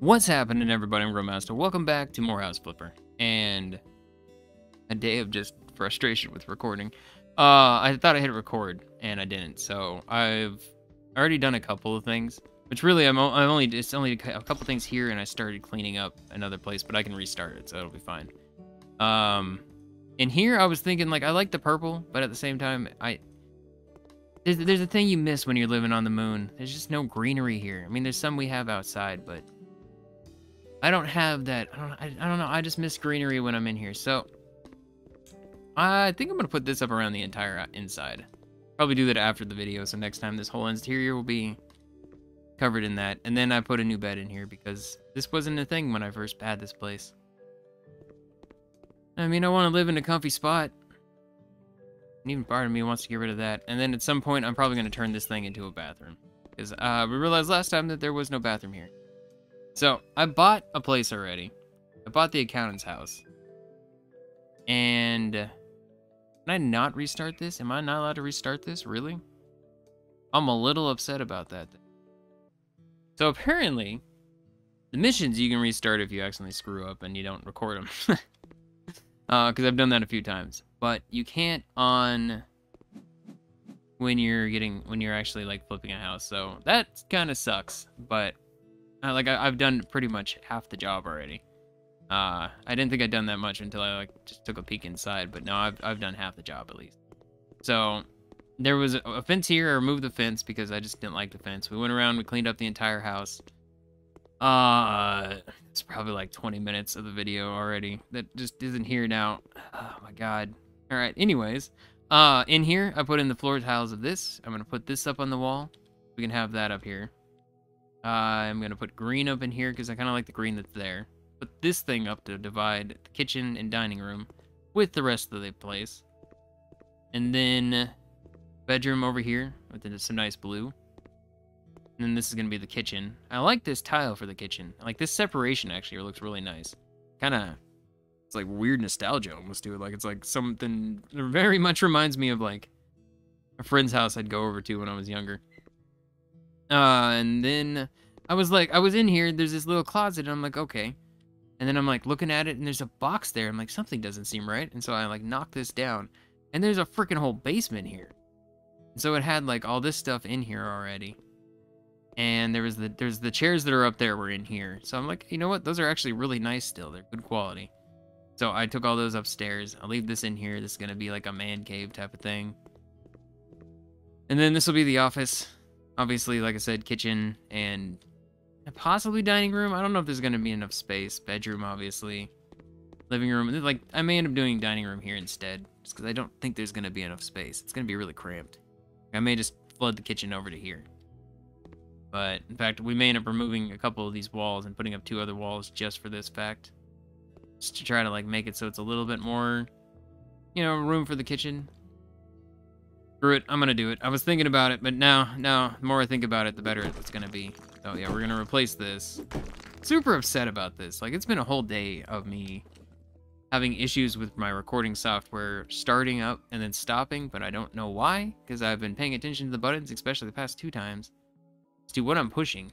What's happening, everybody? I'm Grillmastah. Welcome back to more House Flipper. And a day of just frustration with recording. Uh, I thought I hit record, and I didn't. So I've already done a couple of things. Which really, I'm, I'm only it's only a couple things here, and I started cleaning up another place, but I can restart it, so it'll be fine. Um, in here, I was thinking like I like the purple, but at the same time, I there's there's a thing you miss when you're living on the moon. There's just no greenery here. I mean, there's some we have outside, but I don't have that. I don't, I, I don't know. I just miss greenery when I'm in here. So I think I'm going to put this up around the entire uh, inside. Probably do that after the video. So next time this whole interior will be covered in that. And then I put a new bed in here because this wasn't a thing when I first had this place. I mean, I want to live in a comfy spot. And even part of me wants to get rid of that. And then at some point, I'm probably going to turn this thing into a bathroom. Because uh, we realized last time that there was no bathroom here. So, I bought a place already. I bought the accountant's house. And... Can I not restart this? Am I not allowed to restart this? Really? I'm a little upset about that. So apparently, the missions you can restart if you accidentally screw up and you don't record them. Because uh, I've done that a few times. But you can't on when you're getting when you're actually like flipping a house. So that kind of sucks. But uh, like I, have done pretty much half the job already. Uh, I didn't think I'd done that much until I like just took a peek inside, but no, I've I've done half the job at least. So there was a, fence here. I removed the fence because I just didn't like the fence. We went around, we cleaned up the entire house. Uh, it's probably like 20 minutes of the video already that just isn't here now. Oh my god. All right. Anyways, uh, in here I put in the floor tiles of this. I'm gonna put this up on the wall. We can have that up here. Uh, I'm going to put green up in here because I kind of like the green that's there. Put this thing up to divide the kitchen and dining room with the rest of the place. And then bedroom over here with some nice blue. And then this is going to be the kitchen. I like this tile for the kitchen. Like this separation actually looks really nice. Kind of, it's like weird nostalgia almost to it. Like it's like something very much reminds me of like a friend's house I'd go over to when I was younger. Uh, and then I was like, I was in here, there's this little closet, and I'm like, okay. And then I'm like looking at it, and there's a box there. I'm like, something doesn't seem right. And so I like knock this down, and there's a freaking whole basement here. And so it had like all this stuff in here already. And there was the there's the chairs that are up there were in here. So I'm like, you know what? Those are actually really nice still. They're good quality. So I took all those upstairs. I'll leave this in here. This is gonna be like a man cave type of thing. And then this will be the office obviously, like I said, kitchen and possibly dining room. I don't know if there's going to be enough space. Bedroom, obviously. Living room. Like, I may end up doing dining room here instead. Just because I don't think there's going to be enough space. It's going to be really cramped. I may just flood the kitchen over to here. But, in fact, we may end up removing a couple of these walls and putting up two other walls just for this fact. Just to try to, like, make it so it's a little bit more, you know, room for the kitchen. Screw it, I'm gonna do it. I was thinking about it, but now, now, the more I think about it, the better it's gonna be. So yeah, we're gonna replace this. Super upset about this. Like, it's been a whole day of me having issues with my recording software starting up and then stopping, but I don't know why, because I've been paying attention to the buttons, especially the past two times, to what I'm pushing.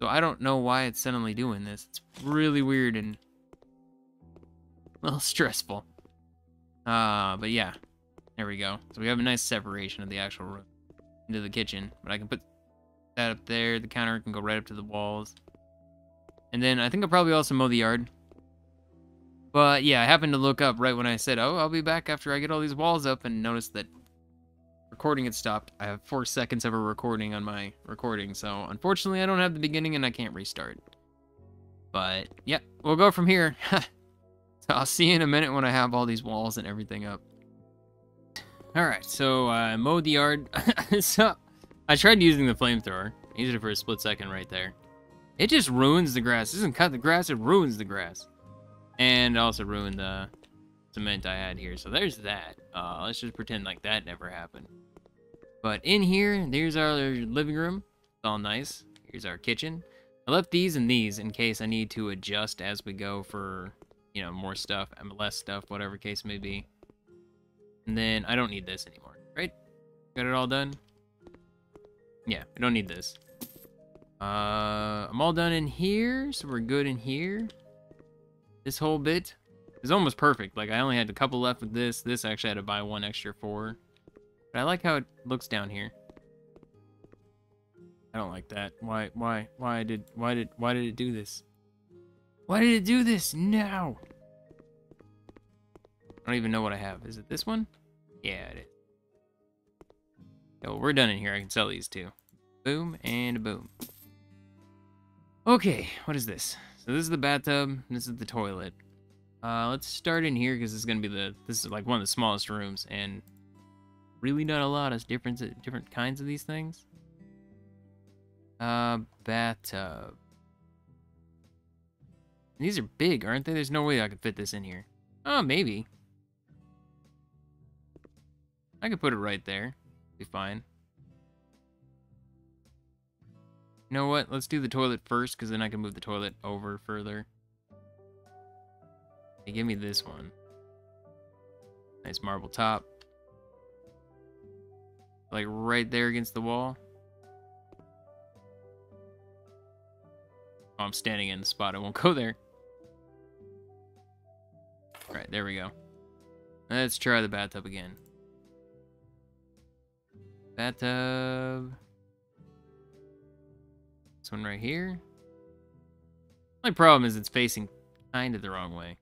So I don't know why it's suddenly doing this. It's really weird and a little stressful. Uh, but yeah, there we go. So we have a nice separation of the actual room into the kitchen. But I can put that up there. The counter can go right up to the walls. And then I think I'll probably also mow the yard. But yeah, I happened to look up right when I said, oh, I'll be back after I get all these walls up and notice that recording had stopped. I have four seconds of a recording on my recording. So unfortunately, I don't have the beginning and I can't restart. But yeah, we'll go from here. so I'll see you in a minute when I have all these walls and everything up. Alright, so I uh, mowed the yard. so I tried using the flamethrower. I Used it for a split second right there. It just ruins the grass. It doesn't cut the grass, it ruins the grass. And also ruined the cement I had here. So there's that. Uh, let's just pretend like that never happened. But in here, there's our living room. It's all nice. Here's our kitchen. I left these and these in case I need to adjust as we go for, you know, more stuff, less stuff, whatever case may be. And then I don't need this anymore, right? Got it all done? Yeah, I don't need this. Uh, I'm all done in here, so we're good in here. This whole bit is almost perfect. Like, I only had a couple left with this. This actually had to buy one extra for. But I like how it looks down here. I don't like that. Why, why, why did, why did, why did it do this? Why did it do this? No! I don't even know what I have. Is it this one? Yeah, it is. We're done in here. I can sell these two. Boom and boom. Okay, what is this? So this is the bathtub. This is the toilet. Uh, let's start in here because this is gonna be the this is like one of the smallest rooms and really not a lot of different different kinds of these things. Uh, bathtub. These are big, aren't they? There's no way I could fit this in here. Oh, maybe. I could put it right there. Be fine. You know what? Let's do the toilet first, because then I can move the toilet over further. Hey, give me this one. Nice marble top. Like right there against the wall. Oh, I'm standing in the spot. I won't go there. All right, there we go. Let's try the bathtub again. Bathtub. This one right here. My problem is it's facing kind of the wrong way.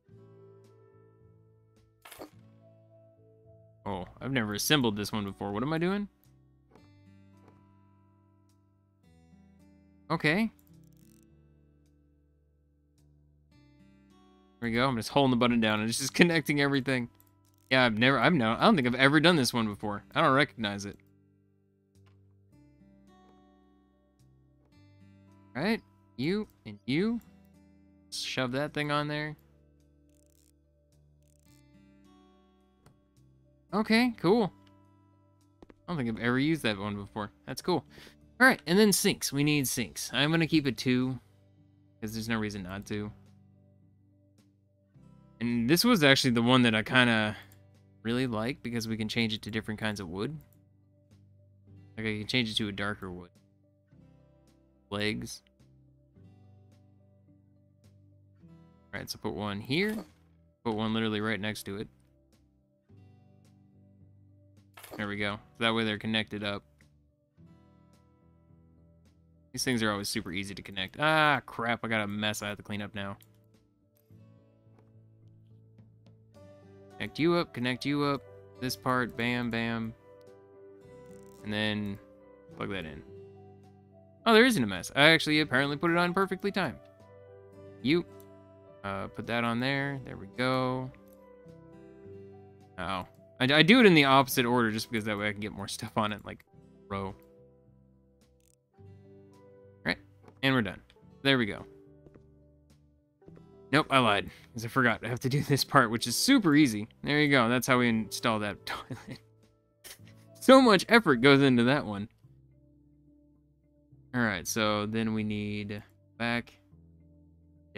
Oh, I've never assembled this one before. What am I doing? Okay. There we go. I'm just holding the button down and it's just connecting everything. Yeah, I've never, I've no, I don't think I've ever done this one before. I don't recognize it. Right? You and you. Shove that thing on there. Okay, cool. I don't think I've ever used that one before. That's cool. All right, and then sinks. We need sinks. I'm going to keep it two because there's no reason not to. And this was actually the one that I kind of really like because we can change it to different kinds of wood. Like I can change it to a darker wood. Legs. Alright, so put one here. Put one literally right next to it. There we go. That way they're connected up. These things are always super easy to connect. Ah, crap. I got a mess I have to clean up now. Connect you up, connect you up. This part, bam, bam. And then plug that in. Oh, there isn't a mess. I actually apparently put it on perfectly timed. You. Uh, put that on there. There we go. Oh. I, I do it in the opposite order just because that way I can get more stuff on it, like row. Right. And we're done. There we go. Nope, I lied. Because I forgot. I have to do this part, which is super easy. There you go. That's how we install that toilet. so much effort goes into that one. Alright, so then we need back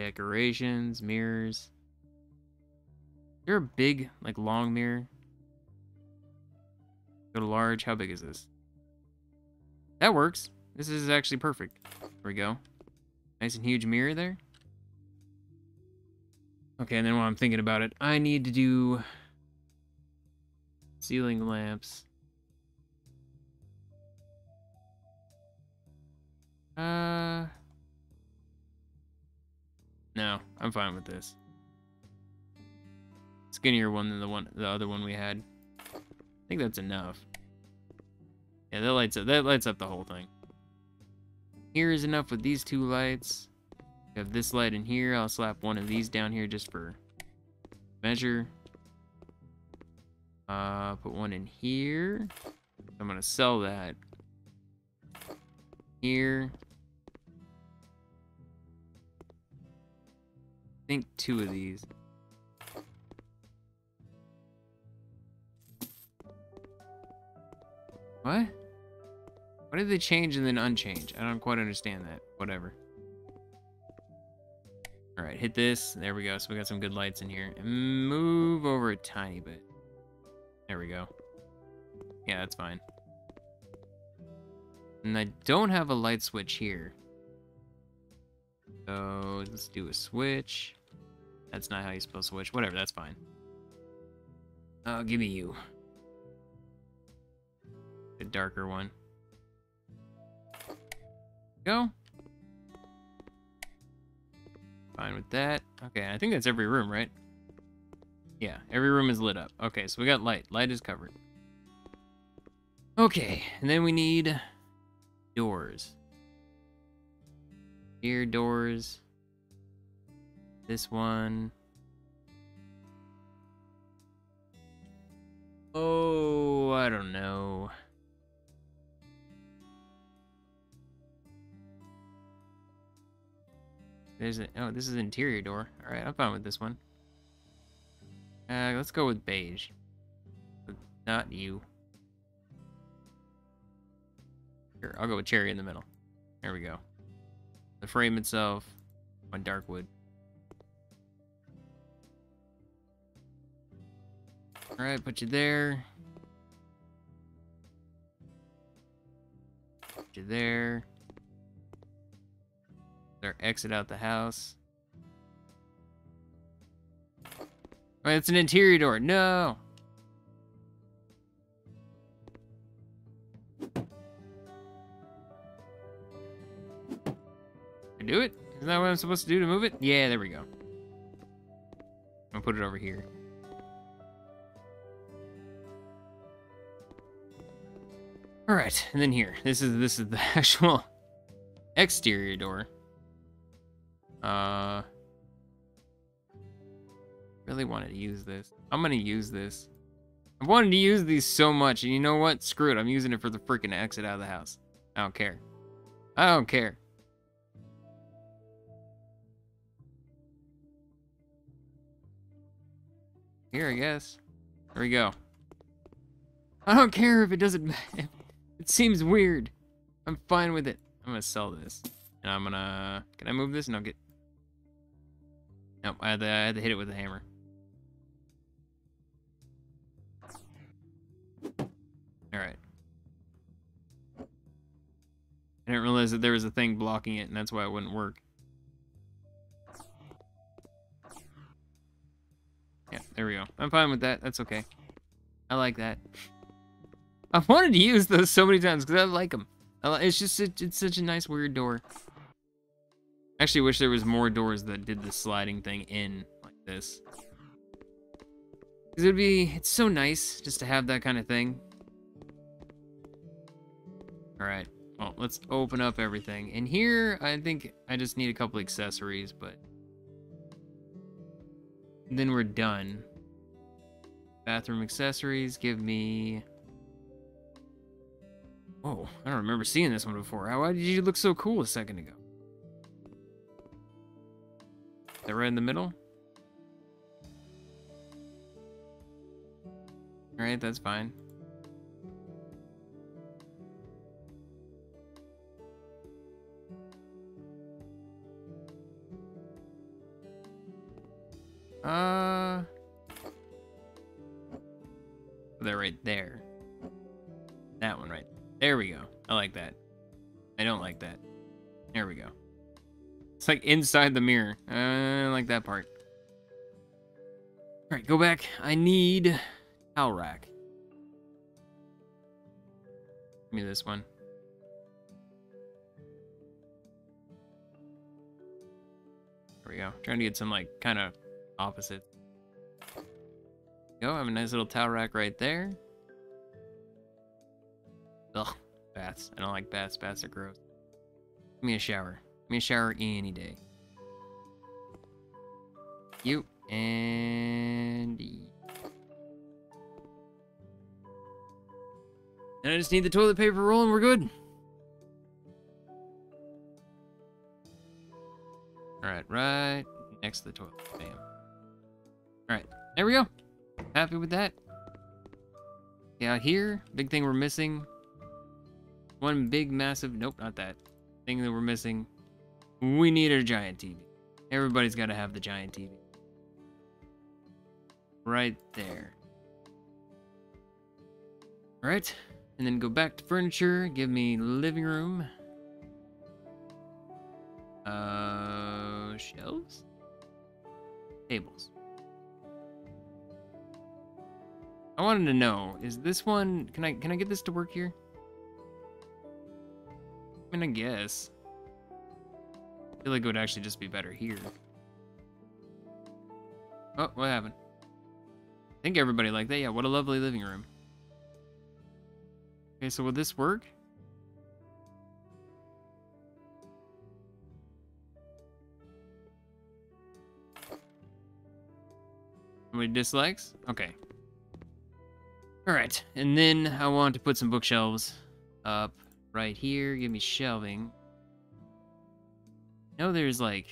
decorations, mirrors. There a big, like, long mirror? Go to large. How big is this? That works. This is actually perfect. There we go. Nice and huge mirror there. Okay, and then while I'm thinking about it, I need to do ceiling lamps. Uh, no, I'm fine with this. Skinnier one than the one, the other one we had. I think that's enough. Yeah, that lights up. That lights up the whole thing. Here is enough with these two lights. We have this light in here. I'll slap one of these down here just for measure. Uh, put one in here. I'm gonna sell that. Here. Think two of these. What? Why did they change and then unchange? I don't quite understand that. Whatever. All right, hit this. There we go. So we got some good lights in here. And move over a tiny bit. There we go. Yeah, that's fine. And I don't have a light switch here. So let's do a switch. That's not how you spell switch. Whatever, that's fine. Uh, give me you. A darker one. Go. Fine with that. Okay, I think that's every room, right? Yeah, every room is lit up. Okay, so we got light. Light is covered. Okay, and then we need doors. Here, doors. This one. Oh, I don't know. There's a, oh, this is interior door. All right, I'm fine with this one. Uh, let's go with beige. Not you. Here, I'll go with cherry in the middle. There we go. The frame itself on dark wood. All right, put you there. Put you there. There, exit out the house. Oh, it's an interior door. No. I do it? Isn't that what I'm supposed to do to move it? Yeah, there we go. I'll put it over here. All right, and then here. This is this is the actual exterior door. Uh, really wanted to use this. I'm gonna use this. I've wanted to use these so much, and you know what? Screw it. I'm using it for the freaking exit out of the house. I don't care. I don't care. Here, I guess. There we go. I don't care if it doesn't... It seems weird. I'm fine with it. I'm gonna sell this. And I'm gonna... Can I move this? No, get... Nope, I had to, I had to hit it with a hammer. Alright. I didn't realize that there was a thing blocking it, and that's why it wouldn't work. Yeah, there we go. I'm fine with that. That's okay. I like that. I've wanted to use those so many times because I like them. it's just, it's such a nice weird door. I actually wish there was more doors that did the sliding thing in like this. Because it would be, it's so nice just to have that kind of thing. Alright, well, let's open up everything. And here, I think I just need a couple accessories, but... Then we're done. Bathroom accessories, give me... Oh, I don't remember seeing this one before. Why did you look so cool a second ago? That right in the middle? Alright, that's fine. Uh... They're right there. That one right there we go. I like that. I don't like that. There we go. It's like inside the mirror. I like that part. All right, go back. I need towel rack. Give me this one. There we go. Trying to get some like kind of opposite. Go, I have a nice little towel rack right there. Ugh, baths. I don't like baths. Baths are gross. Give me a shower. Give me a shower any day. You and and I just need the toilet paper roll and we're good. Alright, right next to the toilet. Bam. Alright, there we go. Happy with that. Yeah, here, big thing we're missing one big, massive... Nope, not that. Thing that we're missing. We need a giant TV. Everybody's got to have the giant TV. Right there. Alright. And then go back to furniture. Give me living room. Uh, shelves? Tables. I wanted to know, is this one, can I, can I get this to work here? I mean, I guess. I feel like it would actually just be better here. Oh, what happened? I think everybody liked that. Yeah, what a lovely living room. Okay, so will this work? Any dislikes? Okay. Alright, and then I want to put some bookshelves up right here. Give me shelving. Know there's like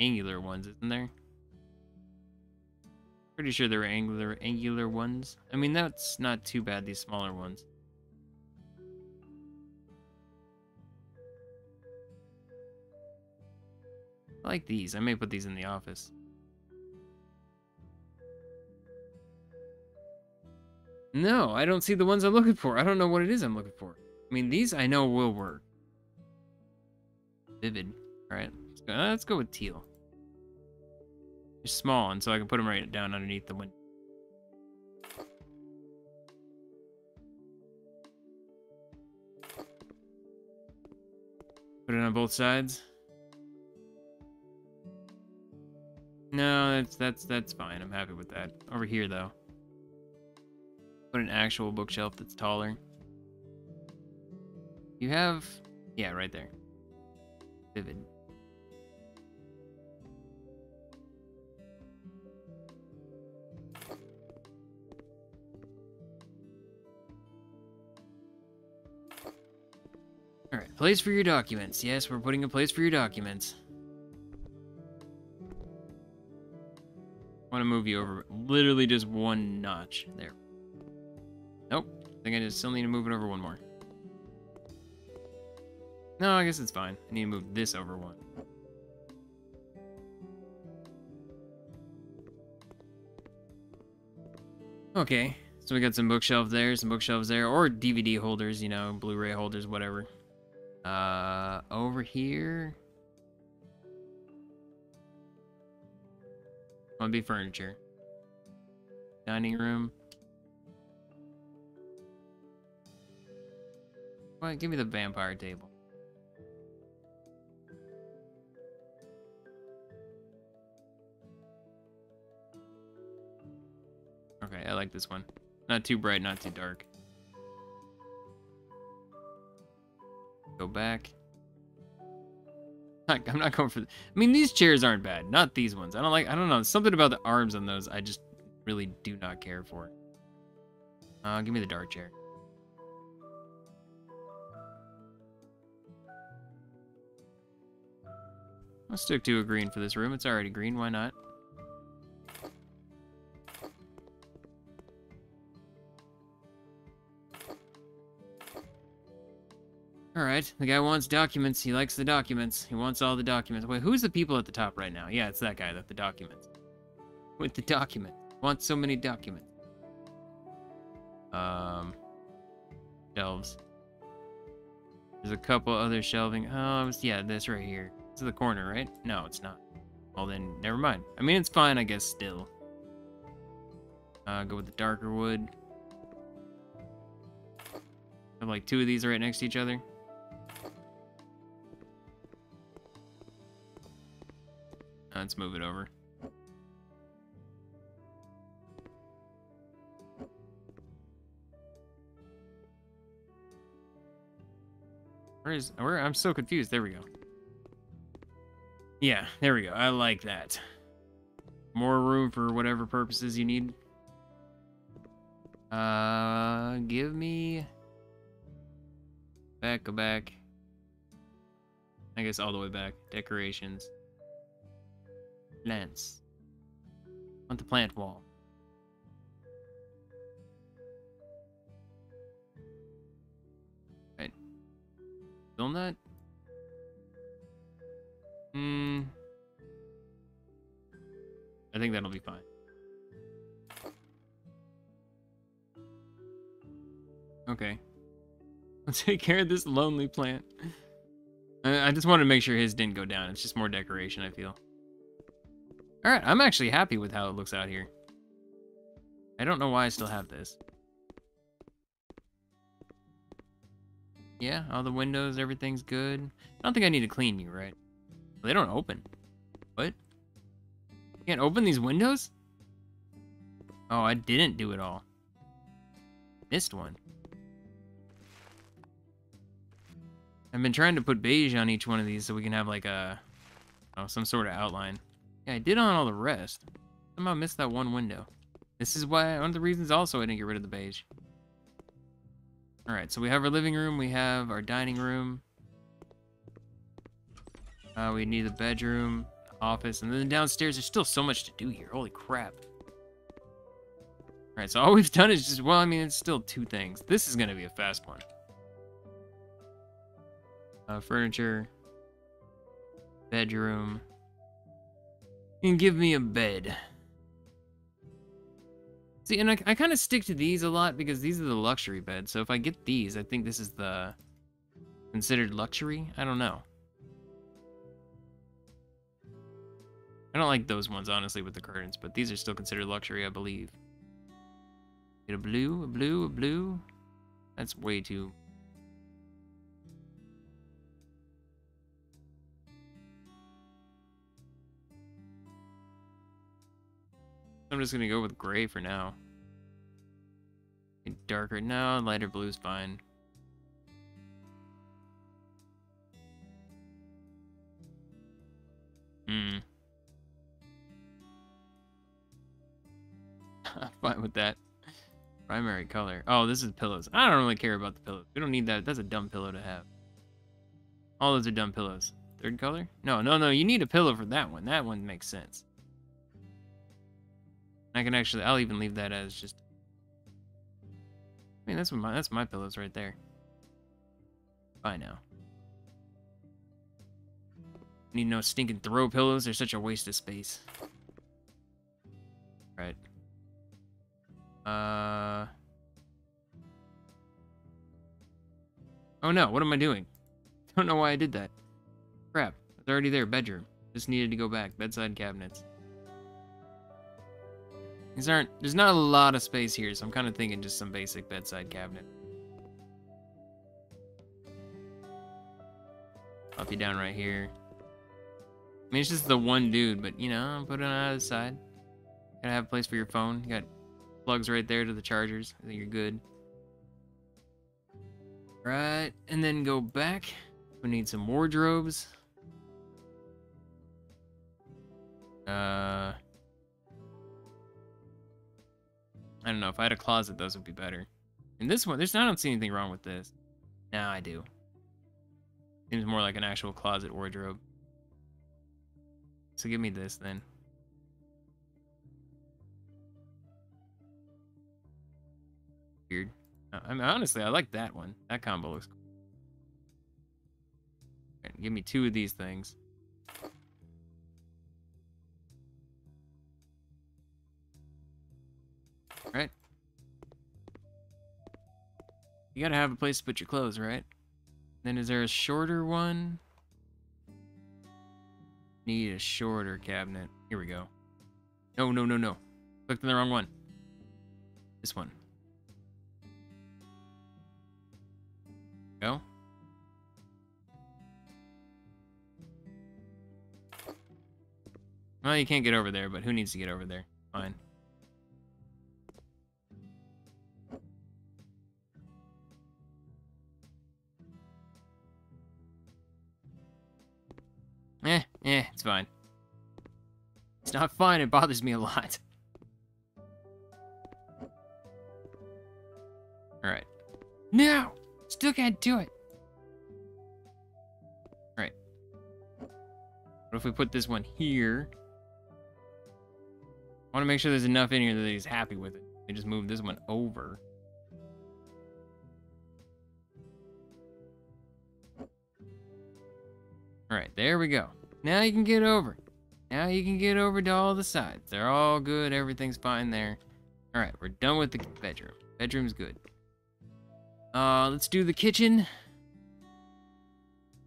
angular ones, isn't there? Pretty sure there are angular angular ones. I mean, that's not too bad, these smaller ones. I like these. I may put these in the office. No, I don't see the ones I'm looking for. I don't know what it is I'm looking for. I mean, these I know will work. Vivid. All right, let's go, let's go with teal. They're small, and so I can put them right down underneath the window. Put it on both sides. No, that's that's that's fine. I'm happy with that. Over here though. Put an actual bookshelf that's taller. You have yeah, right there. Vivid. Alright, place for your documents. Yes, we're putting a place for your documents. want to move you over literally just one notch there. Nope. I think I just still need to move it over one more. No, I guess it's fine. I need to move this over one. Okay, so we got some bookshelves there, some bookshelves there, or DVD holders, you know, Blu-ray holders, whatever. Uh, over here, to be furniture. Dining room. What? Give me the vampire table. Like this one. Not too bright, not too dark. Go back. I'm not going for. I mean, these chairs aren't bad. Not these ones. I don't like. I don't know. Something about the arms on those. I just really do not care for. Uh, give me the dark chair. I'll stick to a green for this room. It's already green. Why not? Alright, the guy wants documents. He likes the documents. He wants all the documents. Wait, who's the people at the top right now? Yeah, it's that guy, that the documents. With the document. Wants so many documents. Um, shelves. There's a couple other shelving. Oh, yeah, this right here. It's the corner, right? No, it's not. Well, then, never mind. I mean, it's fine, I guess, still. Uh, go with the darker wood. Have like two of these right next to each other. Let's move it over. Where is where I'm so confused. There we go. Yeah, there we go. I like that. More room for whatever purposes you need. Uh give me back go back. I guess all the way back. Decorations. Plants. On the plant wall. Right. Film that? Hmm. I think that'll be fine. Okay. Let's take care of this lonely plant. I, I just wanted to make sure his didn't go down. It's just more decoration, I feel. All right, I'm actually happy with how it looks out here. I don't know why I still have this. Yeah, all the windows, everything's good. I don't think I need to clean you, right? They don't open. What? You can't open these windows? Oh, I didn't do it all. Missed one. I've been trying to put beige on each one of these so we can have like a, oh, some sort of outline. Yeah, I did on all the rest. Somehow missed that one window. This is why one of the reasons also I didn't get rid of the beige. All right, so we have our living room, we have our dining room. Uh, we need the bedroom, office, and then downstairs. There's still so much to do here. Holy crap. All right, so all we've done is just, well, I mean, it's still two things. This is going to be a fast one. Uh, furniture, bedroom. Can give me a bed. See, and I, I kind of stick to these a lot because these are the luxury beds. So if I get these, I think this is the considered luxury. I don't know. I don't like those ones, honestly, with the curtains, but these are still considered luxury, I believe. Get a blue, a blue, a blue. That's way too... I'm just gonna go with gray for now. Darker, no, lighter blue is fine. Hmm. I'm fine with that. Primary color. Oh, this is pillows. I don't really care about the pillows. We don't need that. That's a dumb pillow to have. All those are dumb pillows. Third color? No, no, no. You need a pillow for that one. That one makes sense. I can actually, I'll even leave that as just, I mean, that's my, that's my pillows right there. Bye now. Need no stinking throw pillows. They're such a waste of space. Right. Uh. Oh no, what am I doing? Don't know why I did that. Crap, it's already there, bedroom. Just needed to go back, bedside cabinets. These aren't, there's not a lot of space here, so I'm kind of thinking just some basic bedside cabinet. Pop you down right here. I mean, it's just the one dude, but you know, put it on the side. Gotta have a place for your phone. You got plugs right there to the chargers. I think you're good. Right, and then go back. We need some wardrobes. Uh, I don't know. If I had a closet, those would be better. And this one, there's I don't see anything wrong with this. Now I do. Seems more like an actual closet wardrobe. So give me this then. Weird. Uh, I mean, honestly, I like that one. That combo looks cool. give me two of these things. You gotta have a place to put your clothes, right? Then is there a shorter one? Need a shorter cabinet. Here we go. No, no, no, no. Clicked on the wrong one. This one. Go. Well, you can't get over there, but who needs to get over there? Fine. Eh, eh, it's fine. It's not fine, it bothers me a lot. Alright. No! Still can't do it! Alright. What if we put this one here? I want to make sure there's enough in here that he's happy with it. We just move this one over. Alright, there we go. Now you can get over. Now you can get over to all the sides. They're all good. Everything's fine there. Alright, we're done with the bedroom. Bedroom's good. Uh, let's do the kitchen.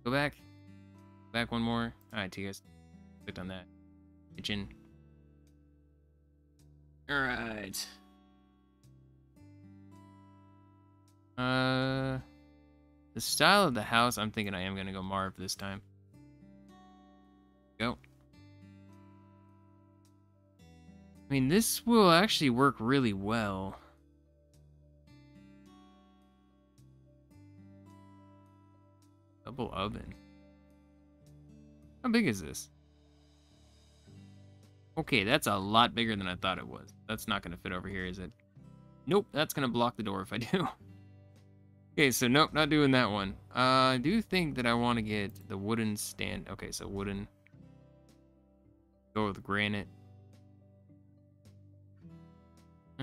Go back. Back one more. Alright, TS. Clicked on that. Kitchen. Alright. Uh, the style of the house, I'm thinking I am going to go Marv this time. I mean, this will actually work really well. Double oven. How big is this? Okay, that's a lot bigger than I thought it was. That's not going to fit over here, is it? Nope, that's going to block the door if I do. okay, so nope, not doing that one. Uh, I do think that I want to get the wooden stand. Okay, so wooden. Go with granite.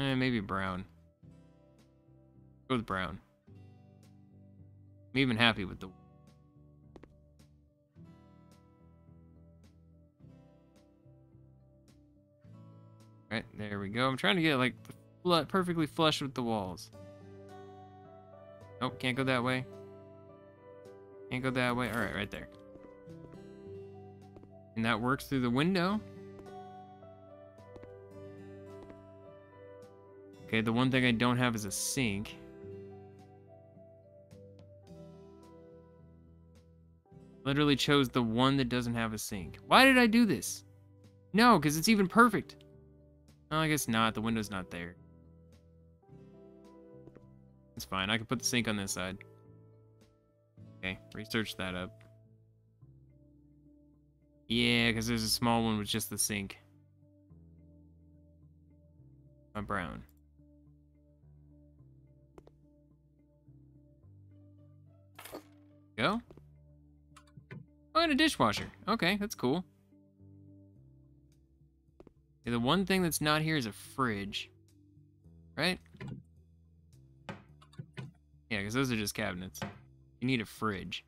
Eh, maybe brown. Go with brown. I'm even happy with the Right, there we go. I'm trying to get like perfectly flush with the walls. Nope, can't go that way. Can't go that way. All right, right there. And that works through the window. Okay, the one thing I don't have is a sink. Literally chose the one that doesn't have a sink. Why did I do this? No, because it's even perfect. I guess not. The window's not there. It's fine. I can put the sink on this side. Okay, research that up. Yeah, because there's a small one with just the sink. A brown. Go. Oh, and a dishwasher. Okay, that's cool. The one thing that's not here is a fridge. Right? Yeah, because those are just cabinets. You need a fridge.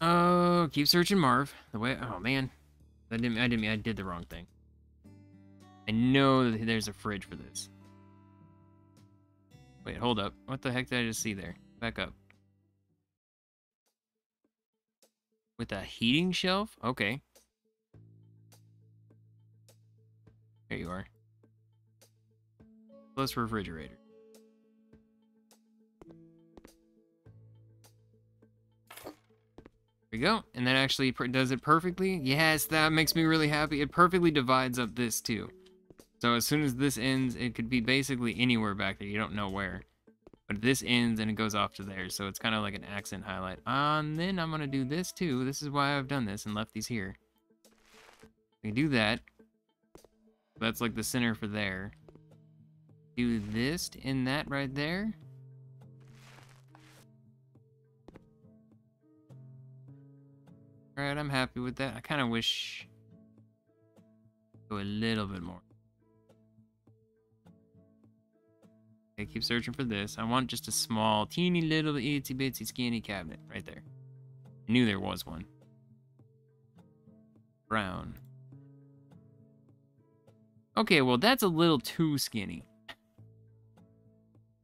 Oh, keep searching Marv. The way, oh man. I didn't, I didn't, I did the wrong thing. I know that there's a fridge for this. Wait, hold up. What the heck did I just see there? Back up. With a heating shelf? Okay. There you are. Plus refrigerator. There we go. And that actually does it perfectly. Yes, that makes me really happy. It perfectly divides up this too. So as soon as this ends, it could be basically anywhere back there. You don't know where. But this ends and it goes off to there. So it's kind of like an accent highlight. And then I'm going to do this too. This is why I've done this and left these here. We do that. That's like the center for there. Do this in that right there. Alright, I'm happy with that. I kind of wish go a little bit more. Okay, keep searching for this. I want just a small, teeny little itsy bitsy skinny cabinet right there. I knew there was one. Brown. Okay, well, that's a little too skinny.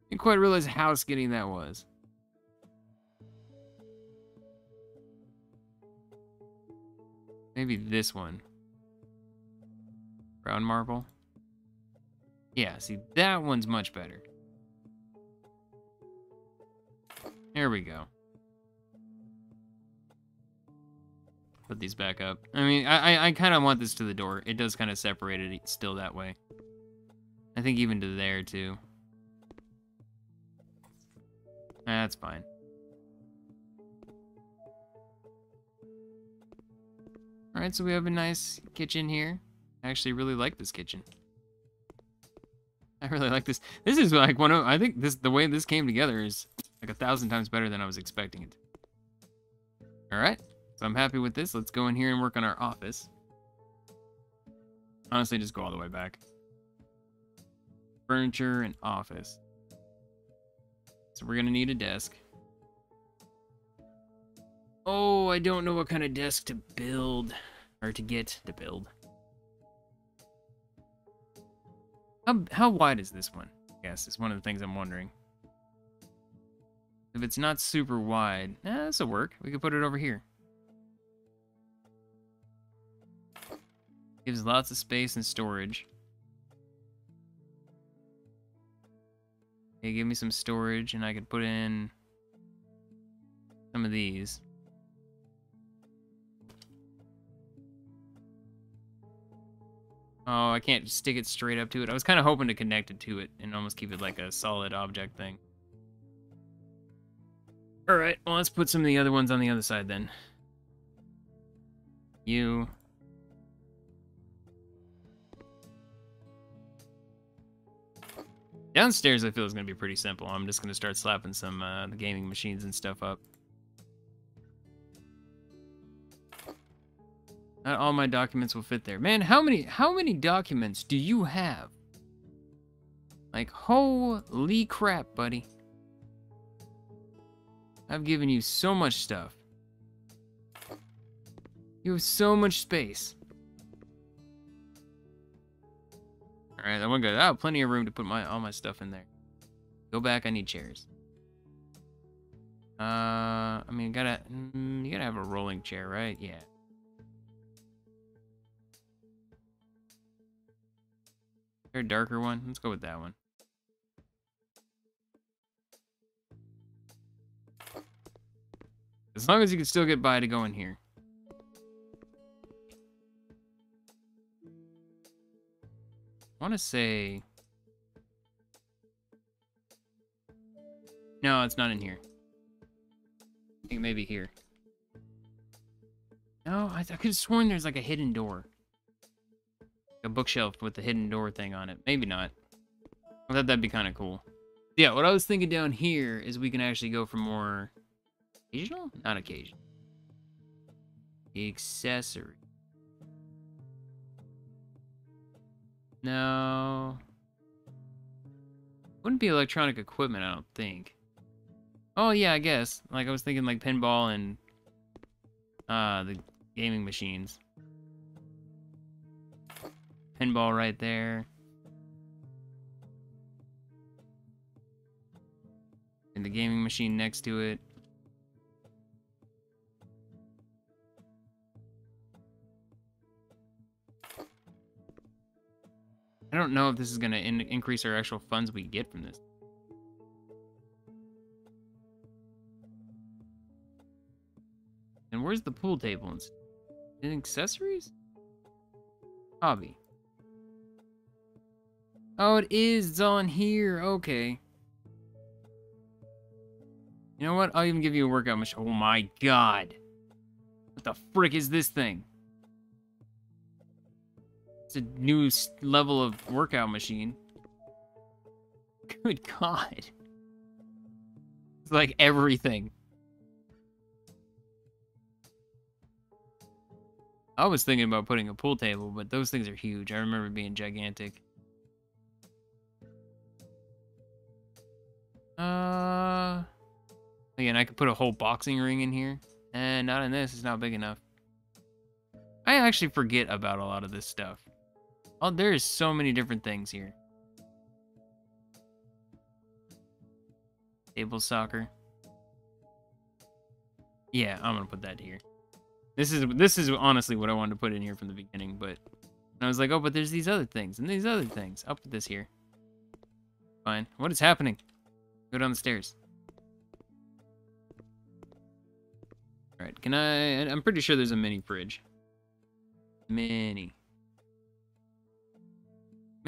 Didn't quite realize how skinny that was. Maybe this one. Brown marble. Yeah, see, that one's much better. There we go. put these back up. I mean, I, I, I kind of want this to the door. It does kind of separate it still that way. I think even to there, too. That's fine. Alright, so we have a nice kitchen here. I actually really like this kitchen. I really like this. This is like one of, I think this, the way this came together is like a thousand times better than I was expecting it. Alright. So I'm happy with this. Let's go in here and work on our office. Honestly, just go all the way back. Furniture and office. So we're going to need a desk. Oh, I don't know what kind of desk to build. Or to get to build. How, how wide is this one? Yes, it's one of the things I'm wondering. If it's not super wide, eh, this'll work. We could put it over here. Gives lots of space and storage. Okay, give me some storage and I could put in some of these. Oh, I can't stick it straight up to it. I was kind of hoping to connect it to it and almost keep it like a solid object thing. All right, well, let's put some of the other ones on the other side then. You. Downstairs, I feel is going to be pretty simple. I'm just going to start slapping some uh, the gaming machines and stuff up. Not all my documents will fit there. Man, how many how many documents do you have? Like, holy crap, buddy. I've given you so much stuff. You have so much space. Alright, that one good. I have plenty of room to put my all my stuff in there. Go back, I need chairs. Uh, I mean, gotta, mm, you gotta have a rolling chair, right? Yeah. there a darker one? Let's go with that one. As long as you can still get by to go in here. I want to say... No, it's not in here. I think maybe here. No, I, I could have sworn there's like a hidden door a bookshelf with the hidden door thing on it. Maybe not. I thought that'd be kind of cool. Yeah, what I was thinking down here is we can actually go for more occasional? Not occasional. Accessory. No. Wouldn't be electronic equipment, I don't think. Oh, yeah, I guess. Like, I was thinking, like, pinball and uh, the gaming machines pinball right there. And the gaming machine next to it. I don't know if this is going to in increase our actual funds we get from this. And where's the pool table and accessories? Hobby. Oh, it is. On here. Okay. You know what? I'll even give you a workout machine. Oh my god. What the frick is this thing? It's a new level of workout machine. Good god. It's like everything. I was thinking about putting a pool table, but those things are huge. I remember being gigantic. Uh, again, I could put a whole boxing ring in here. And not in this, it's not big enough. I actually forget about a lot of this stuff. Oh, there's so many different things here. Table soccer. Yeah, I'm gonna put that here. This is this is honestly what I wanted to put in here from the beginning, but I was like, oh, but there's these other things and these other things. I'll put this here. Fine. What is happening? Go down the stairs. Alright, can I... I'm pretty sure there's a mini fridge. Mini.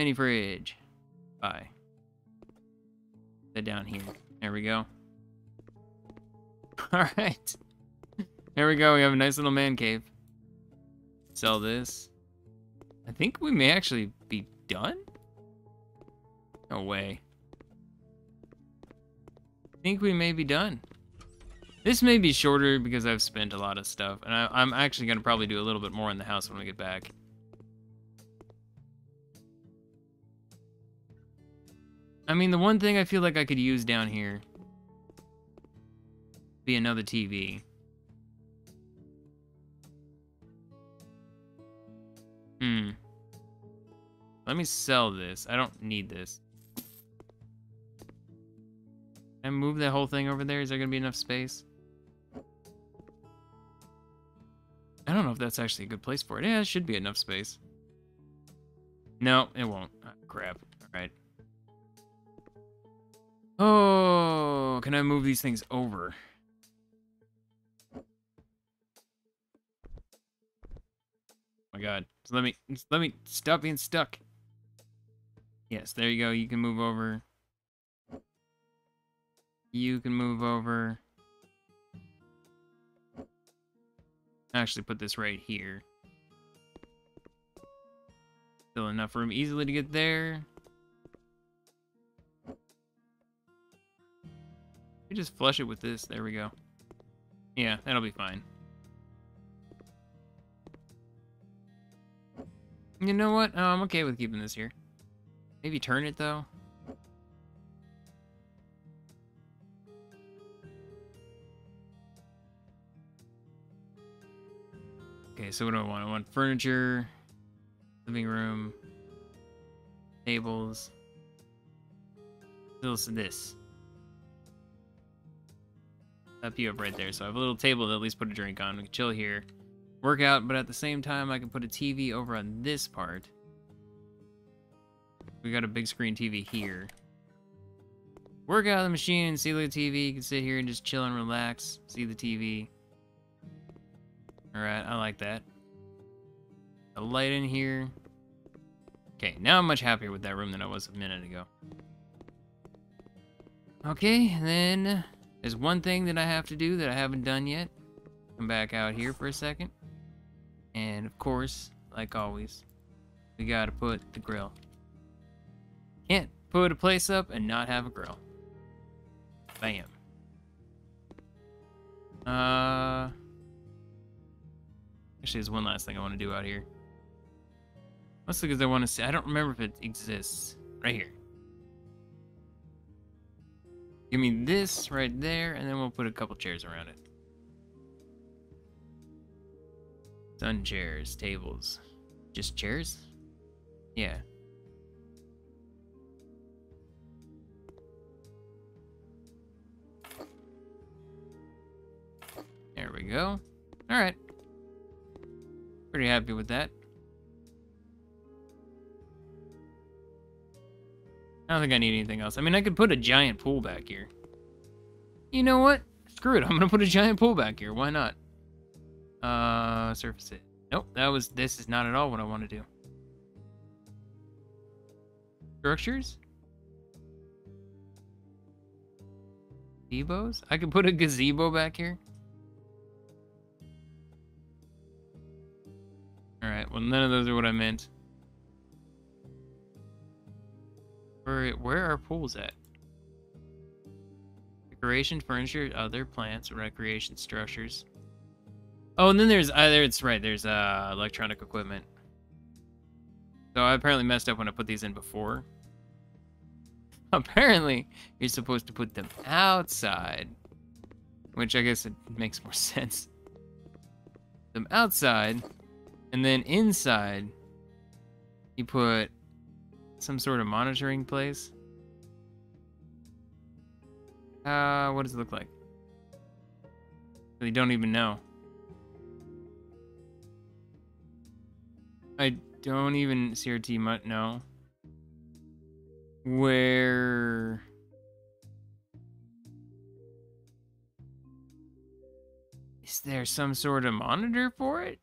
Mini fridge. Bye. Put down here. There we go. Alright. There we go. We have a nice little man cave. Sell this. I think we may actually be done? No way I think we may be done. This may be shorter because I've spent a lot of stuff, and I, am actually going to probably do a little bit more in the house when we get back. I mean, the one thing I feel like I could use down here be another TV. Hmm. Let me sell this. I don't need this. Can I move that whole thing over there? Is there gonna be enough space? I don't know if that's actually a good place for it. Yeah, it should be enough space. No, it won't. Oh, crap. Alright. Oh, can I move these things over? Oh my god. Just let me let me stop being stuck. Yes, there you go. You can move over. You can move over. Actually put this right here. Still enough room easily to get there. Just flush it with this. There we go. Yeah, that'll be fine. You know what? Oh, I'm okay with keeping this here. Maybe turn it, though. Okay, so what do I want? I want furniture, living room, tables. This. this. Up you up right there. So I have a little table to at least put a drink on. We can chill here work out, but at the same time, I can put a TV over on this part. We got a big screen TV here. Work out the machine, see the TV. You can sit here and just chill and relax, see the TV. Alright, I like that. A light in here. Okay, now I'm much happier with that room than I was a minute ago. Okay, then there's one thing that I have to do that I haven't done yet. Come back out here for a second. And of course, like always, we gotta put the grill. Can't put a place up and not have a grill. Bam. Uh, actually, there's one last thing I want to do out here. Mostly because I want to see. I don't remember if it exists. Right here. Give me this right there, and then we'll put a couple chairs around it. Sun chairs, tables. Just chairs? Yeah. There we go. Alright. Pretty happy with that. I don't think I need anything else. I mean, I could put a giant pool back here. You know what? Screw it. I'm going to put a giant pool back here. Why not? Uh, surface it. Nope, that was, this is not at all what I want to do. Structures? Gazebos? I could put a gazebo back here. Alright, well none of those are what I meant. Where, where are pools at? Decoration, furniture, other plants, recreation structures. Oh, and then there's uh, it's right. There's uh electronic equipment. So I apparently messed up when I put these in before. Apparently, you're supposed to put them outside, which I guess it makes more sense. Them outside, and then inside, you put some sort of monitoring place. Uh, what does it look like? We don't even know. I don't even CRT much know. Where is there some sort of monitor for it?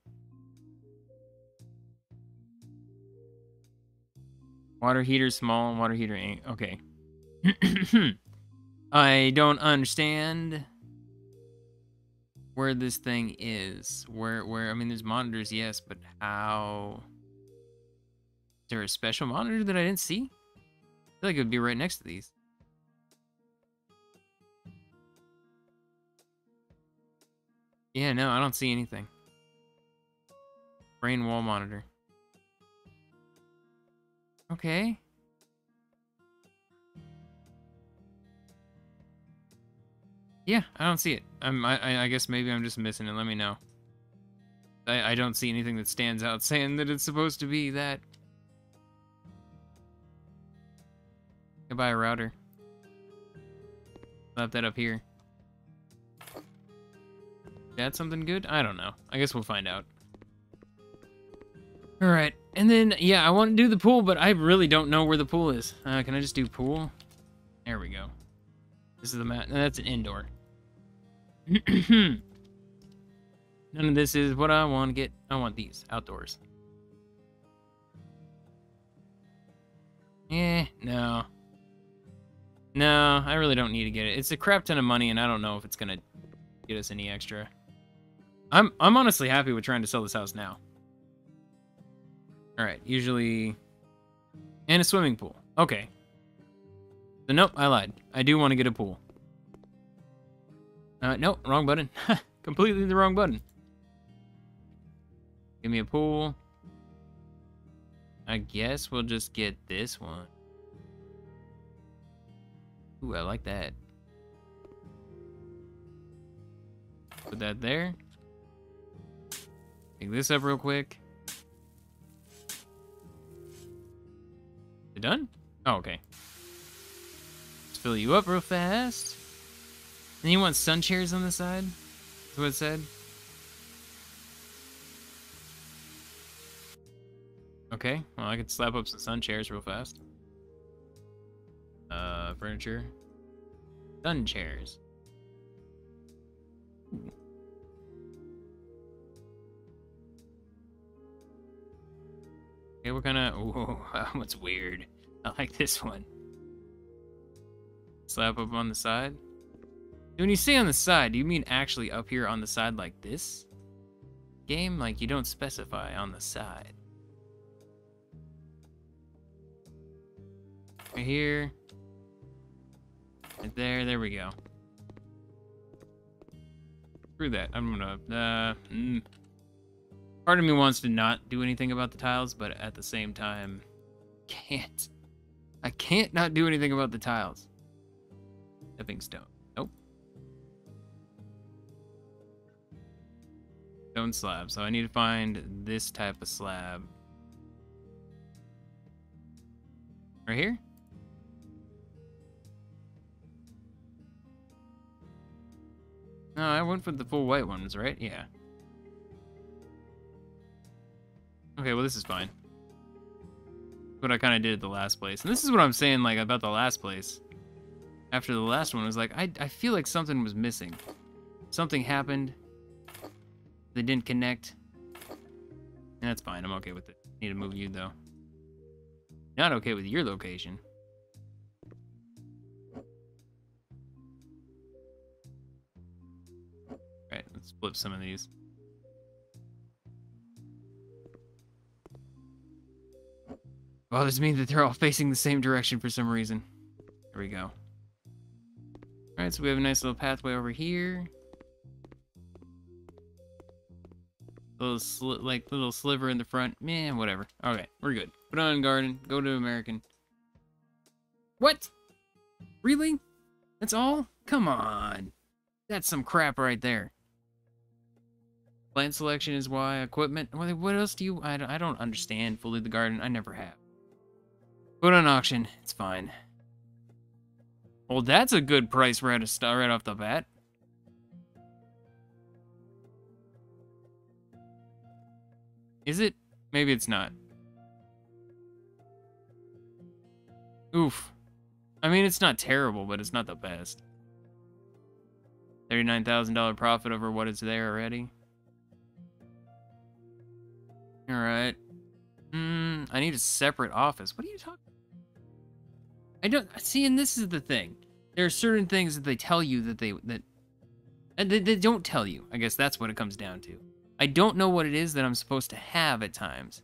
Water heater small, water heater ain't okay. I don't understand where this thing is. Where where I mean there's monitors, yes, but how Is there a special monitor that I didn't see? I feel like it would be right next to these. Yeah, no, I don't see anything. Brain wall monitor. Okay. Yeah, I don't see it. I'm, I, I guess maybe I'm just missing it. Let me know. I, I don't see anything that stands out saying that it's supposed to be that. Goodbye, router. Slap that up here. That's something good? I don't know. I guess we'll find out. All right, and then, yeah, I want to do the pool, but I really don't know where the pool is. Uh, can I just do pool? There we go. This is the mat. That's an indoor. None of this is what I want to get. I want these outdoors. Eh, no. No, I really don't need to get it. It's a crap ton of money, and I don't know if it's gonna get us any extra. I'm I'm honestly happy with trying to sell this house now. All right, usually, and a swimming pool. Okay. So nope, I lied. I do want to get a pool. Uh, nope, wrong button. Completely the wrong button. Give me a pool. I guess we'll just get this one. Ooh, I like that. Put that there. Pick this up real quick. Done? Oh, okay. Let's fill you up real fast. And you want sun chairs on the side? That's what it said. Okay, well I could slap up some sun chairs real fast. Uh, furniture. Sun chairs. Okay, kind of... Oh, what's weird. I like this one. Slap up on the side. When you say on the side, do you mean actually up here on the side like this? Game? Like, you don't specify on the side. Right here. Right there, there we go. Screw that. I'm gonna, uh, mm. Part of me wants to not do anything about the tiles, but at the same time, can't. I can't not do anything about the tiles. Stepping stone. Nope. Stone slab. So I need to find this type of slab. Right here? No, I went for the full white ones, right? Yeah. Okay, well this is fine. What I kind of did at the last place. And this is what I'm saying like about the last place. After the last one, was like, I, I feel like something was missing. Something happened. They didn't connect. And that's fine, I'm okay with it. Need to move you though. Not okay with your location. Alright, let's flip some of these. Bothers me that they're all facing the same direction for some reason. There we go. Alright, so we have a nice little pathway over here. Little sli like little sliver in the front. Man, whatever. Okay, we're good. Put on garden. Go to American. What? Really? That's all? Come on. That's some crap right there. Plant selection is why. Equipment. What else do you... I don't understand fully the garden. I never have. Put on auction. It's fine. Well, that's a good price right, to start right off the bat. Is it? Maybe it's not. Oof. I mean, it's not terrible, but it's not the best. $39,000 profit over what is there already. Alright. Hmm, I need a separate office. What are you talking I don't see, and this is the thing. There are certain things that they tell you that they that and they, they don't tell you. I guess that's what it comes down to. I don't know what it is that I'm supposed to have at times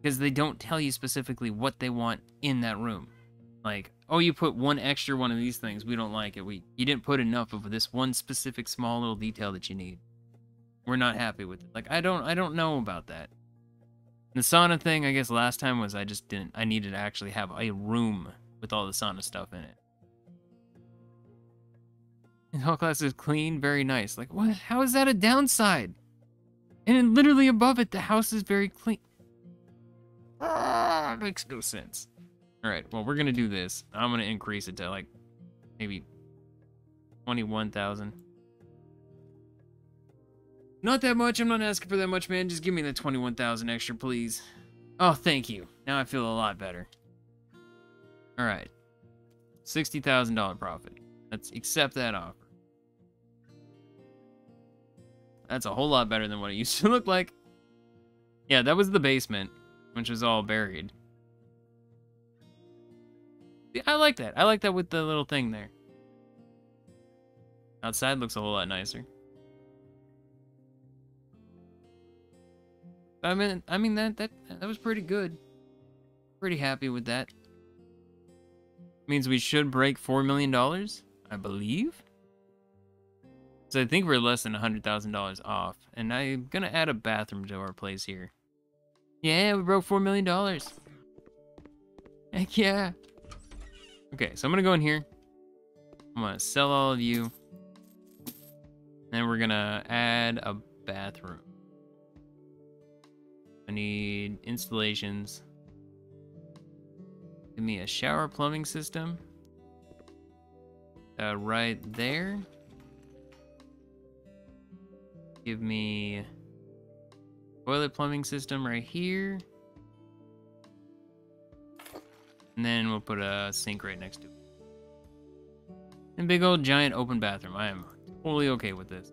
because they don't tell you specifically what they want in that room. Like, oh, you put one extra one of these things. We don't like it. We you didn't put enough of this one specific small little detail that you need. We're not happy with it. Like, I don't I don't know about that. The sauna thing, I guess last time was I just didn't I needed to actually have a room with all the sauna stuff in it. And whole class is clean, very nice. Like, what? How is that a downside? And literally above it, the house is very clean. Ah, makes no sense. All right, well, we're gonna do this. I'm gonna increase it to like maybe 21,000. Not that much. I'm not asking for that much, man. Just give me the 21,000 extra, please. Oh, thank you. Now I feel a lot better. All right. $60,000 profit. Let's accept that offer. That's a whole lot better than what it used to look like. Yeah, that was the basement, which was all buried. I like that. I like that with the little thing there. Outside looks a whole lot nicer. I mean, I mean that that that was pretty good. Pretty happy with that. Means we should break four million dollars, I believe. So I think we're less than a hundred thousand dollars off, and I'm gonna add a bathroom to our place here. Yeah, we broke four million dollars. Heck yeah. Okay, so I'm gonna go in here. I'm gonna sell all of you. Then we're gonna add a bathroom. I need installations. Give me a shower plumbing system. Uh, right there. Give me toilet plumbing system right here. And then we'll put a sink right next to it. And big old giant open bathroom. I am totally okay with this.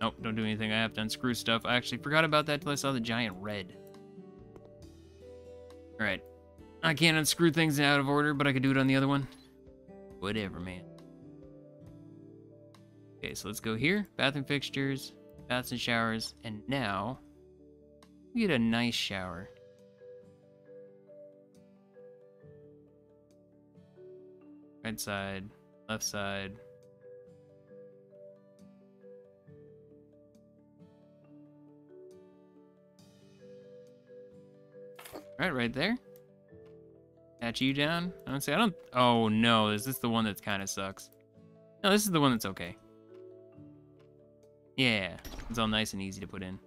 Nope, don't do anything. I have to unscrew stuff. I actually forgot about that till I saw the giant red. Alright. I can't unscrew things out of order, but I could do it on the other one. Whatever, man. Okay, so let's go here. Bathroom fixtures, baths and showers, and now we get a nice shower. Right side, left side, Right, right there. Catch you down. I don't say I don't. Oh no, is this the one that kind of sucks? No, this is the one that's okay. Yeah, it's all nice and easy to put in.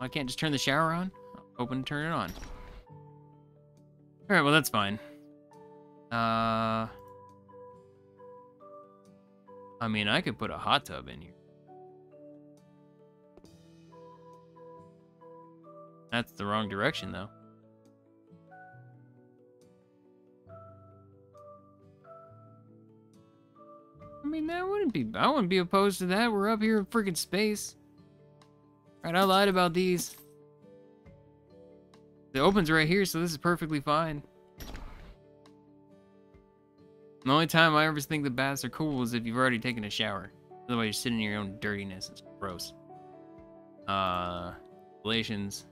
I can't just turn the shower on. Open and turn it on. All right, well that's fine. Uh, I mean, I could put a hot tub in here. That's the wrong direction, though. I mean, that wouldn't be. I wouldn't be opposed to that. We're up here in freaking space. Right, I lied about these. The open's right here, so this is perfectly fine. The only time I ever think the baths are cool is if you've already taken a shower. Otherwise, you're sitting in your own dirtiness. It's gross. Uh, relations.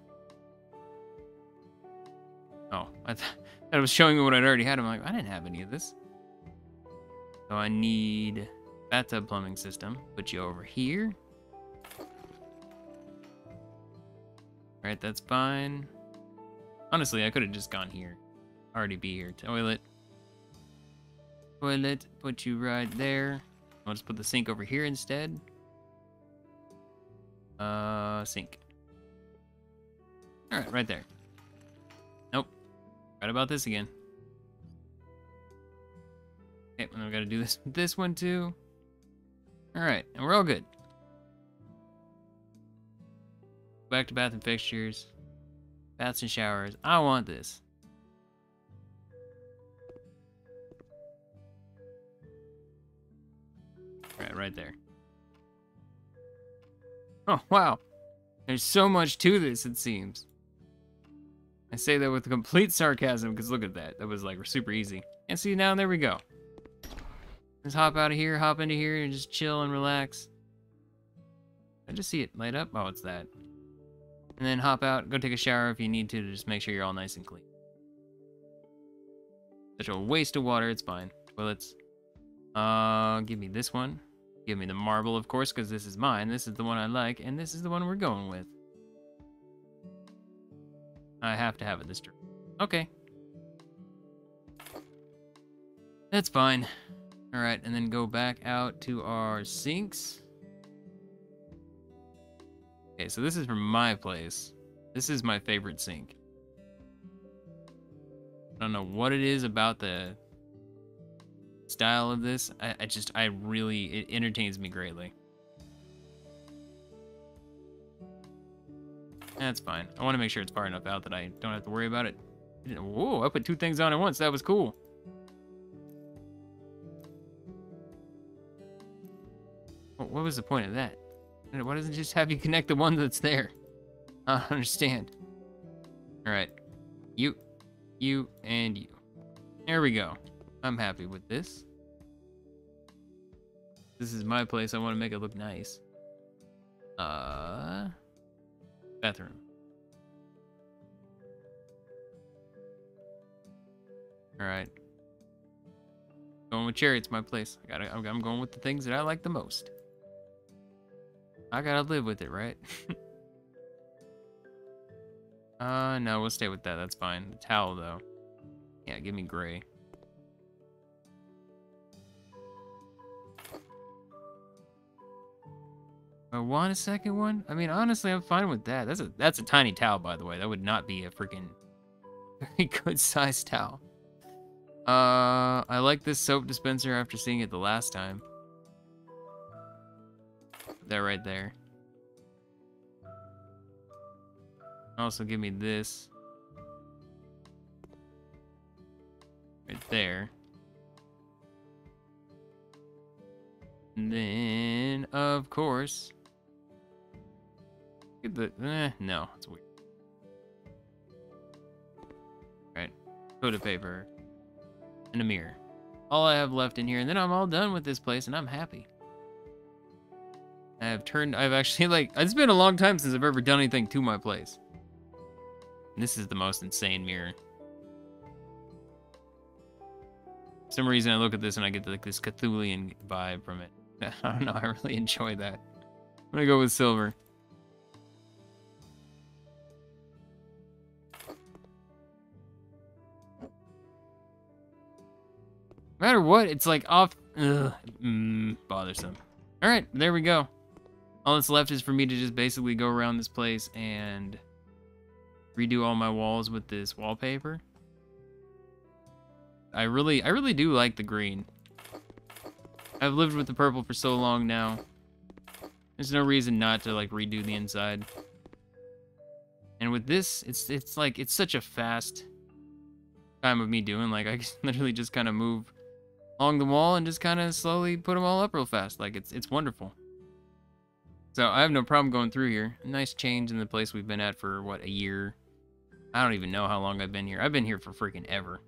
Oh, I thought it was showing me what I'd already had. I'm like, I didn't have any of this. So I need bathtub plumbing system. Put you over here. Alright, that's fine. Honestly, I could have just gone here. Already be here. Toilet. Toilet. Put you right there. I'll just put the sink over here instead. Uh, sink. Alright, right there. Nope. Right about this again. Okay, and we gotta do this with this one too. Alright, and we're all good. Back to bath and fixtures. Baths and showers. I want this. Right, right there. Oh, wow. There's so much to this, it seems. I say that with complete sarcasm, because look at that. That was, like, super easy. And see, now there we go. Just hop out of here, hop into here, and just chill and relax. I just see it light up. Oh, it's that. And then hop out, go take a shower if you need to, to just make sure you're all nice and clean. Such a waste of water, it's fine. Toilets. Uh, give me this one. Give me the marble, of course, because this is mine. This is the one I like, and this is the one we're going with. I have to have it this turn. Okay. That's fine. All right, and then go back out to our sinks. Okay, so this is from my place. This is my favorite sink. I don't know what it is about the style of this, I, I just, I really, it entertains me greatly. That's fine. I want to make sure it's far enough out that I don't have to worry about it. Whoa, I put two things on at once. That was cool. What was the point of that? Why doesn't it just have you connect the one that's there? I don't understand. Alright. You, you, and you. There we go. I'm happy with this. This is my place. I want to make it look nice. Uh, bathroom. All right. Going with cherry. It's my place. I gotta. I'm going with the things that I like the most. I gotta live with it, right? uh, no, we'll stay with that. That's fine. The towel, though. Yeah, give me gray. I want a second one? I mean, honestly, I'm fine with that. That's a that's a tiny towel, by the way. That would not be a freaking very good sized towel. Uh, I like this soap dispenser after seeing it the last time. That right there. Also, give me this. Right there. And then, of course, Get the, eh, no, it's weird. Right, toilet paper, and a mirror. All I have left in here, and then I'm all done with this place, and I'm happy. I have turned, I've actually, like, it's been a long time since I've ever done anything to my place. And this is the most insane mirror. For some reason, I look at this and I get like this Cthulian vibe from it. I don't know, I really enjoy that. I'm gonna go with silver. No matter what, it's like off. Ugh, mm, bothersome. All right, there we go. All that's left is for me to just basically go around this place and redo all my walls with this wallpaper. I really, I really do like the green. I've lived with the purple for so long now. There's no reason not to like redo the inside. And with this, it's it's like it's such a fast time of me doing. Like I literally just kind of move along the wall and just kind of slowly put them all up real fast. Like it's it's wonderful. So I have no problem going through here. Nice change in the place we've been at for what a year. I don't even know how long I've been here. I've been here for freaking ever.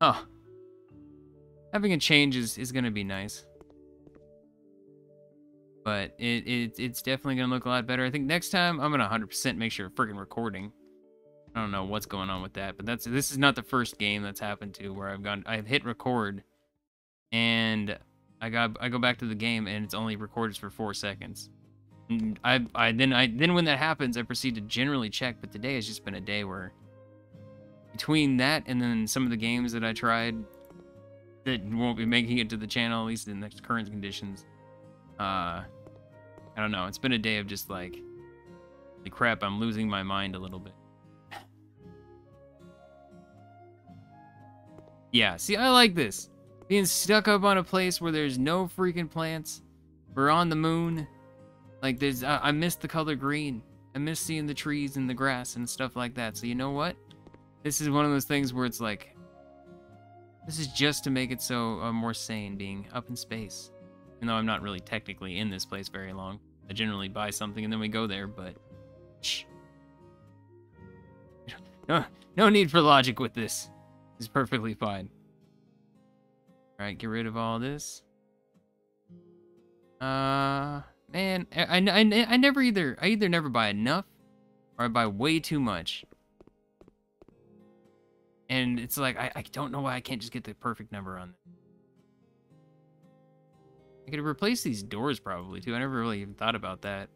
Oh. Having a change is, is gonna be nice. But it, it it's definitely gonna look a lot better. I think next time I'm gonna 100% make sure freaking recording. I don't know what's going on with that, but that's this is not the first game that's happened to where I've gone I've hit record and I got I go back to the game and it's only recorded for 4 seconds. And I I then I then when that happens I proceed to generally check, but today has just been a day where between that and then some of the games that I tried that won't be making it to the channel at least in the current conditions. Uh I don't know, it's been a day of just like the crap, I'm losing my mind a little bit. Yeah, see, I like this. Being stuck up on a place where there's no freaking plants. We're on the moon. Like, there's, I, I miss the color green. I miss seeing the trees and the grass and stuff like that. So you know what? This is one of those things where it's like, this is just to make it so uh, more sane being up in space. Even though I'm not really technically in this place very long. I generally buy something and then we go there, but shh. No, no need for logic with this is perfectly fine. Alright, get rid of all this. Uh, man, I, I, I, never either, I either never buy enough or I buy way too much. And it's like, I, I don't know why I can't just get the perfect number on. I could replace these doors probably too. I never really even thought about that.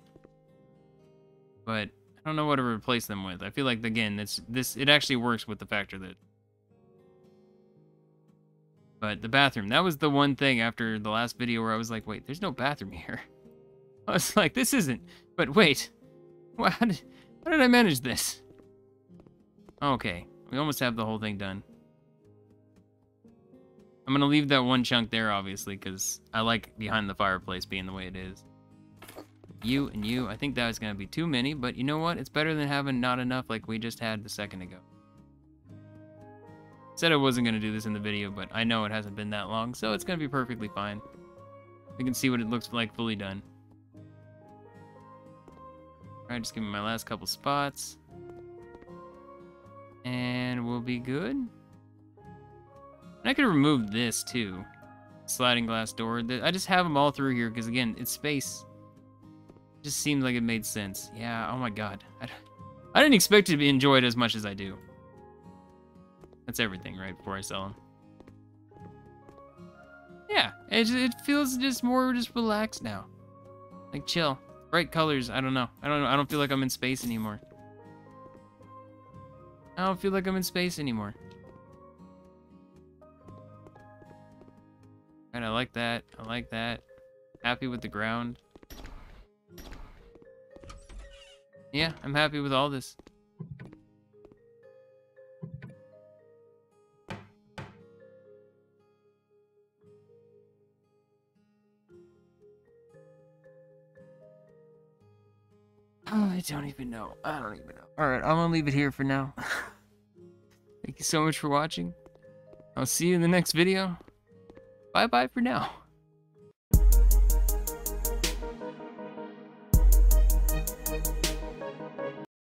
But I don't know what to replace them with. I feel like again, it's this it actually works with the factor that but the bathroom, that was the one thing after the last video where I was like, wait, there's no bathroom here. I was like, this isn't, but wait, how did, how did I manage this? Okay, we almost have the whole thing done. I'm gonna leave that one chunk there, obviously, because I like behind the fireplace being the way it is. You and you, I think that was gonna be too many, but you know what? It's better than having not enough like we just had a second ago. Said I wasn't gonna do this in the video, but I know it hasn't been that long, so it's gonna be perfectly fine. We can see what it looks like fully done. Alright, just give me my last couple spots. And we'll be good. And I could remove this too. Sliding glass door. I just have them all through here because again, it's space. It just seemed like it made sense. Yeah, oh my god. I, didn't expect to be enjoyed as much as I do. That's everything, right, before I sell them. Yeah, it, it feels just more just relaxed now. Like chill. Bright colors, I don't know. I don't know. I don't feel like I'm in space anymore. I don't feel like I'm in space anymore. And I like that. I like that. Happy with the ground. Yeah, I'm happy with all this. Oh, I don't even know. I don't even know. Alright, I'm gonna leave it here for now. Thank you so much for watching. I'll see you in the next video. Bye bye for now.